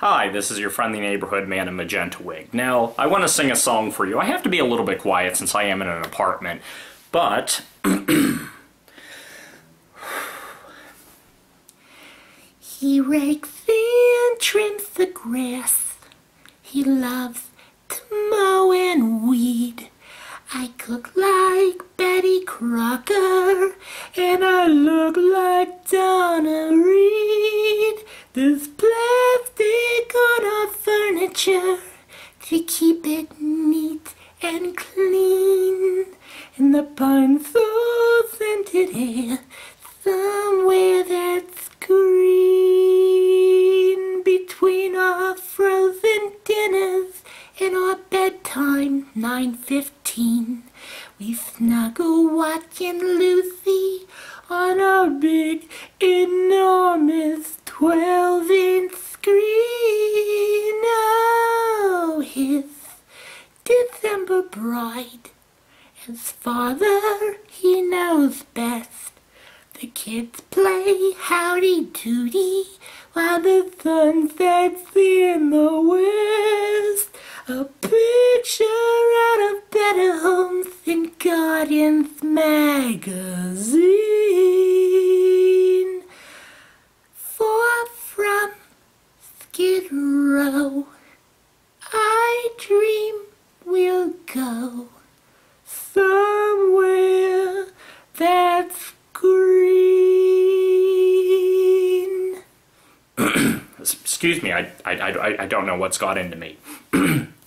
Hi, this is your friendly neighborhood man in magenta wig. Now, I want to sing a song for you. I have to be a little bit quiet since I am in an apartment, but... he rakes and trims the grass. He loves to mow and weed. I cook like Betty Crocker, and I look like Donna Reed. On our furniture to keep it neat and clean. And the pine so scented air somewhere that's green between our frozen dinners and our bedtime 9.15 we snuggle watching Lucy on our big enormous 12 December bride his father he knows best the kids play howdy doody while the sun sets in the west. A picture out of Better Homes and Guardians magazine. Far from Skid Row, Excuse me, I, I, I, I don't know what's got into me.